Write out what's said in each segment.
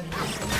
Turret has been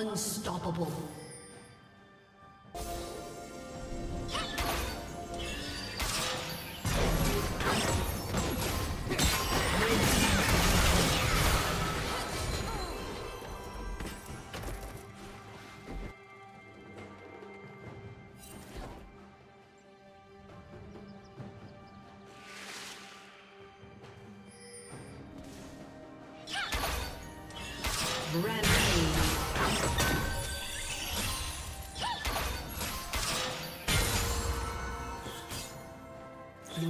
Unstoppable. Red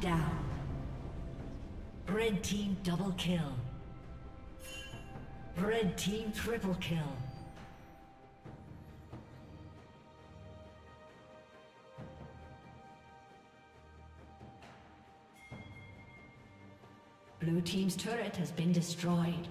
Down. Red team double kill. Red team triple kill. Blue team's turret has been destroyed.